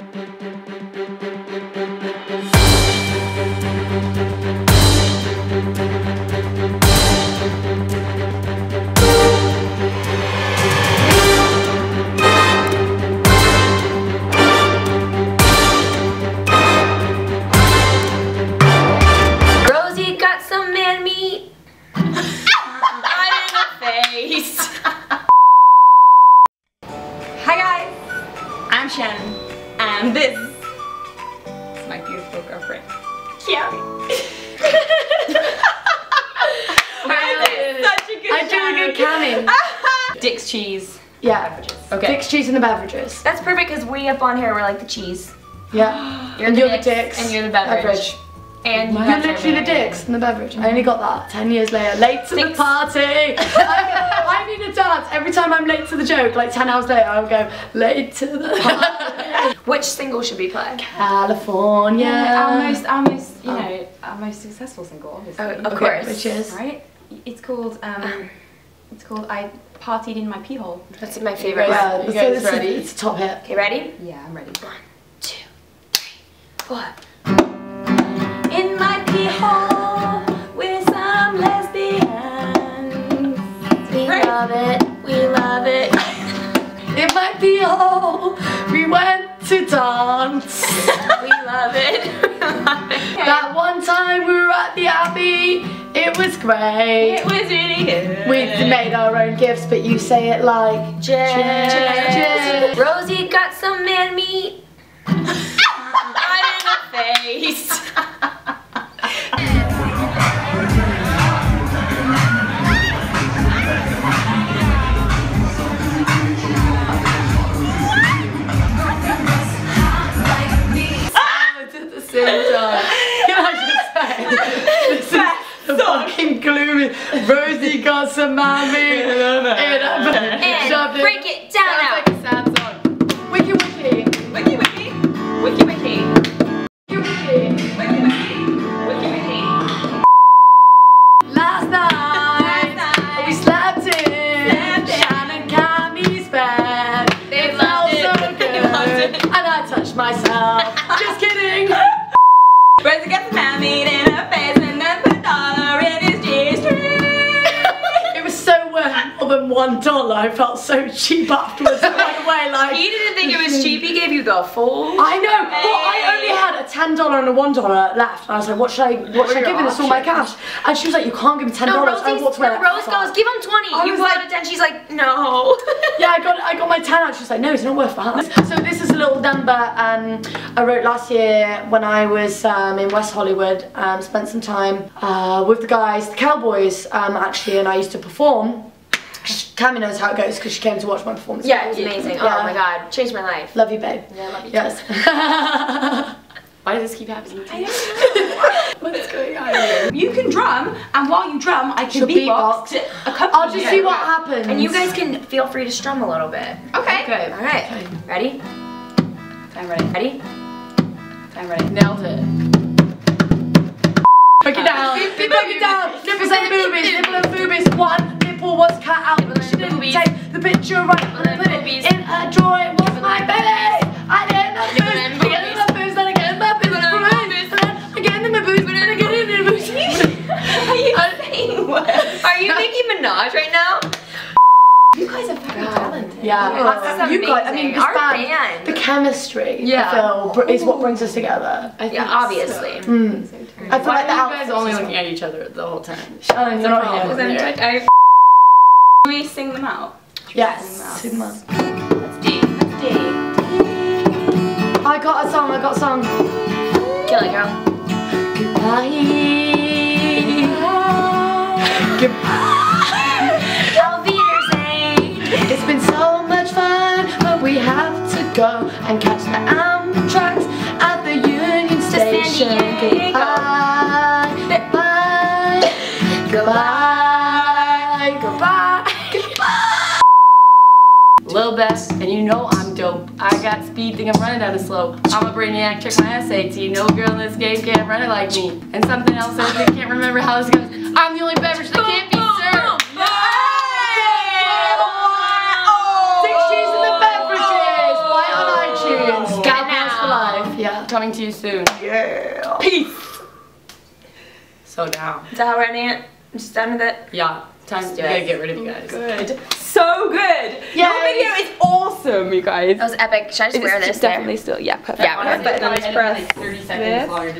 Rosie and this is my beautiful girlfriend, Kiari. Such a good I do a good camming. Dix Cheese. Yeah. Okay. Dix Cheese and the Beveridges. That's perfect because we up on here we're like the cheese. Yeah. You're and the you're the dicks, dicks. and you're the beverage. And you You're literally the dicks and the beverage. I only got that 10 years later. Late to the party. I, I need a dance. Every time I'm late to the joke, like 10 hours later, I'll go, late to the party. Which single should we play? California. Our most, our most, you know, our most successful single, obviously. Oh, of Okay, course. Which is? Right? It's called, um, it's called I Partied in My Pee Hole. That's my favorite Yeah, one. so guys this is- ready? it's a top hit. Okay, ready? Yeah, I'm ready. Two, three, four. We went to dance. we love it. That one time we were at the Abbey, it was great. It was really good. We made our own gifts, but you say it like Cheers. Cheers. Rosie got some man meat. right in the face. Rosie got some mommy. And Shoved break it down Sounds out. like a sad song. Wiki wiki. Wiki wiki. Wiki wiki. Wiki wiki. Wiki wiki. Wiki wiki. Last night, night. we slept in Slept in. Shannon Cammie's bed. They it loved felt so good. They loved it. And I touched myself. Just kidding. Rosie got some meat in her face and a dollar in his G-string. It was so worth more than one dollar. I felt so cheap afterwards. Went away like. He didn't think it was cheap. He gave you the full. I know, but I only had a ten dollar and a one dollar left. And I was like, what should I, what should I give her? This all my cash. And she was like, you can't give me ten No, dollars. Walked away no, Rose goes, give him 20. I you was pull like- out a 10. She's like, no. Yeah, I got I got my ten out. She was like, no, it's not worth that. So this is a little number um, I wrote last year when I was um, in West Hollywood. Um, spent some time uh, with the guys, the Cowboys, um, actually, and I used to perform. Cammie knows how it goes because she came to watch my performance. yeah, it was amazing. Yeah. Oh my god. Changed my life. Love you, babe. Yeah, I love you too. Yes. Why does this keep happening? What's going on here? You can drum, and while you drum, I can She'll beatbox beatbox. to accompany I'll just you. see what happens. And you guys can feel free to strum a little bit. Okay. Okay. All right. Okay. Ready? I'm ready. Ready? I'm ready. Nailed it. Break it down. Break it down. Nipples and boobies. Nipple and boobies. One nipple was cut picture right and and put it boobies. in her drawer. It was my baby. I didn't know booze. I get in my booze. Then I get in my booze. Nipple and Booze. boobies. And then I get in my booze. Then I get in my booze. Are you saying what? Are you Nicki Minaj right now? You guys are very talented. Yeah, is you guys. I mean, Our band, band. the chemistry. Yeah. I feel is what brings us together. I think Yeah, obviously. Mm. I feel Why like the are you guys only looking at each other the whole time? Shannon, you're not problem. here. Then I, I, Can we sing them out? Yes. Sigma. Let's do. Let's do. I got a song. I got a song. Kill it, girl. Goodbye. Goodbye. Auf Wiedersehen. It's been so much fun, but we have to go and catch the Amtrak at the Union San Station. Diego. Goodbye. Goodbye. Goodbye. Goodbye. Lil Best, and you know I'm dope. I got speed, think I'm running down the slope. I'm a brainiac, check my SAT. No girl in this game can't run it like me. And something else I think can't remember how this goes. I'm the only beverage that can't be served. Six G's in the oh. beverages. Buy on iTunes. Get it now. off, yeah. Coming to you soon. Yeah. Peace. So down. Is that how we're ending it? I'm Just done with it? Yeah. Time. We do gotta get rid of you guys. Good. So good. Yes. Your video is awesome, you guys. That was epic. Should I just wear It's this there? definitely still, yeah, perfect. Yeah, Perfect. Honestly, And I let's had it press like 30 seconds this. longer